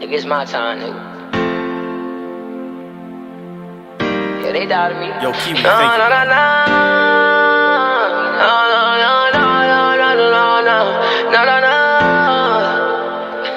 nigga, it's my time, nigga. Yeah, they doubted me. Yo, Kiwi, no, thank no, no, no. No, no, no, no, no, no, no, no, no, no, no.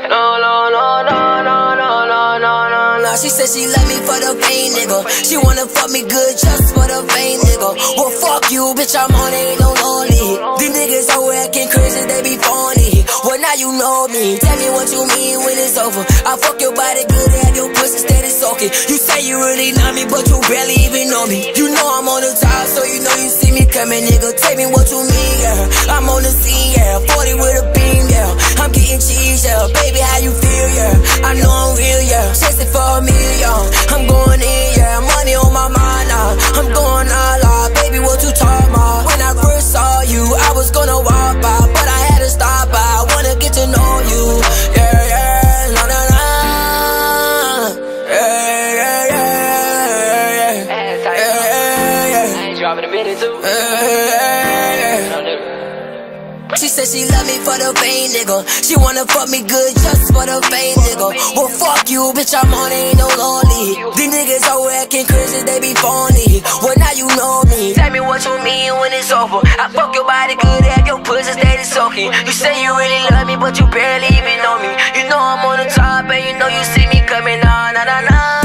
No, no, no, no, no, no, no, no, no, no. She said she love me for the fame, nigga. She wanna fuck me good just for the fame, nigga. Well, fuck you, bitch, I'm on it, no lonely. These niggas so acting crazy, they be phony. Well, now you know me. Tell me what you mean when it's over. I fuck your body good, have your pussy steady soaking. You say you really love me, but you barely even know me. You know I'm on the top, so you know you see me coming, nigga. Tell me what you mean, yeah. I'm on the scene, yeah. 40 with a beam, yeah. I'm getting cheese, yeah. Baby, how you feel, yeah. I know I'm real, yeah. Chasing for a million. I'm going in, yeah. She said she love me for the fame, nigga. She wanna fuck me good just for the fame, nigga. Well, fuck you, bitch, I'm on it, no lonely. These niggas all acting crazy, they be phony. Well, now you know me. Tell me what you mean when it's over. I fuck your body good, have your pussy steady soaking. You say you really love me, but you barely even know me. You know I'm on the top, and you know you see me coming on, na na na.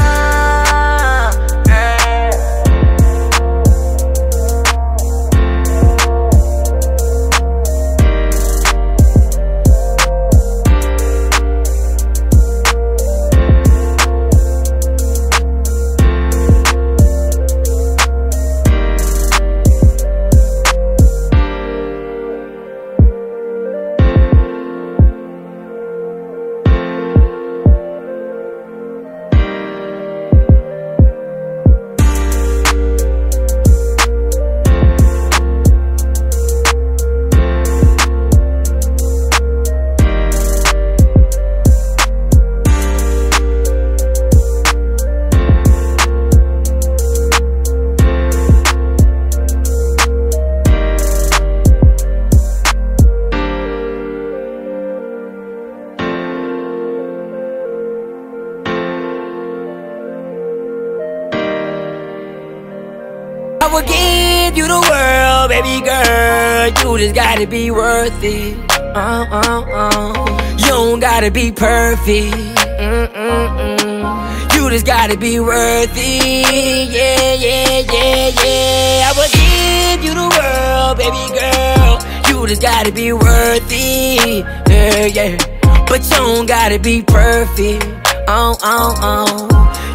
I will give you the world, baby girl. You just gotta be worth it. Uh, uh, uh. You don't gotta be perfect. Mm-mm-mm. You just gotta be worth it. Yeah, yeah, yeah, yeah. I will give you the world, baby girl. You just gotta be worth it. Yeah, yeah. But you don't gotta be perfect. Oh, oh, oh.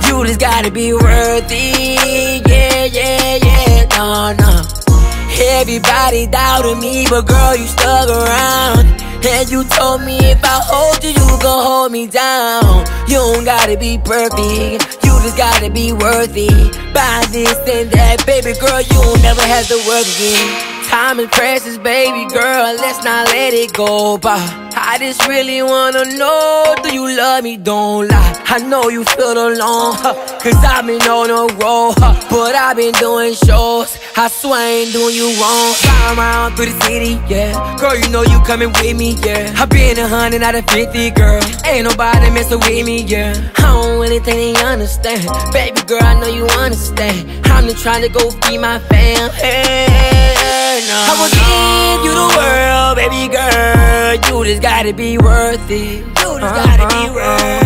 You just gotta be worth it. Yeah, yeah, yeah. Everybody doubted me, but girl, you stuck around. And you told me if I hold you, you gon' hold me down. You don't gotta be perfect, you just gotta be worthy. Buy this and that, baby girl, you'll never have to work again. Time is precious, baby girl, let's not let it go by. I just really wanna know, do you love me? Don't lie. I know you feel alone, cause I've been on a roll, but I've been doing shows. I swear I ain't doing you wrong. Fly around through the city, yeah. Girl, you know you coming with me, yeah. I've been a hundred out of fifty, girl. Ain't nobody messing with me, yeah. I don't really think they understand. Baby girl, I know you understand. I'm just trying to go feed my fam. Hey, no, I will give you the world, baby girl. You just gotta be worth it. You just gotta be uh-huh. worth You don't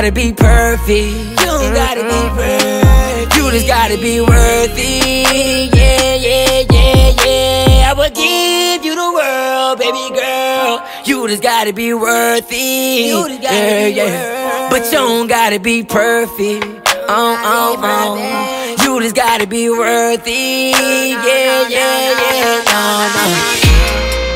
gotta be perfect. You don't gotta be perfect. You just gotta be worth it. Yeah, yeah, yeah, yeah. I will give you the world, baby girl. You just gotta be worth it. You just gotta yeah, yeah. But you don't gotta be perfect. Oh, oh, oh. You just gotta be worth it. Yeah, yeah, yeah. No, no.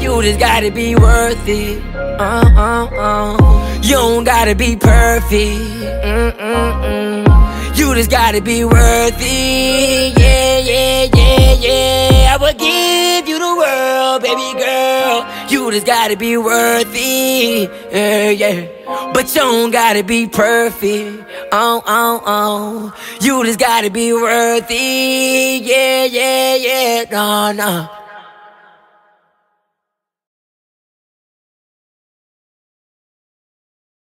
Girl, you just gotta be worth it. Uh, uh, uh. You don't gotta be perfect. Mm-mm-mm. You just gotta be worth it. Yeah, yeah, yeah, yeah. I would give you the world, baby girl. You just gotta be worth it. Yeah, yeah. But you don't gotta be perfect. Oh, oh, oh. You just gotta be worth it. Yeah, yeah, yeah. No, no.